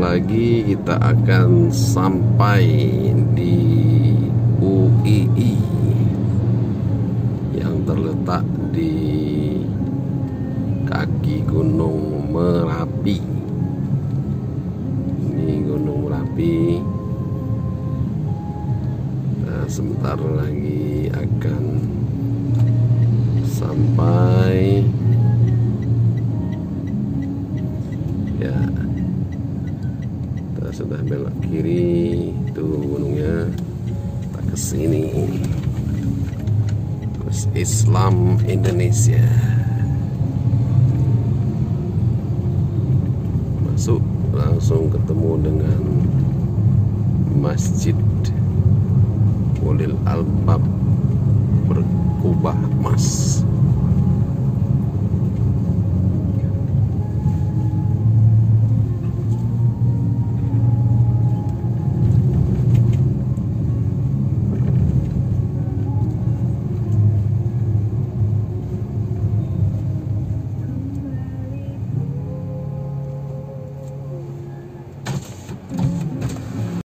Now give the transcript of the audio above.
lagi kita akan sampai di UII yang terletak di kaki Gunung Merapi. Ini Gunung Merapi. Nah, sebentar lagi akan sampai sudah belok kiri itu gunungnya. Kita ke sini. Terus Islam Indonesia. Masuk langsung ketemu dengan Masjid Ulil Albab berkubah emas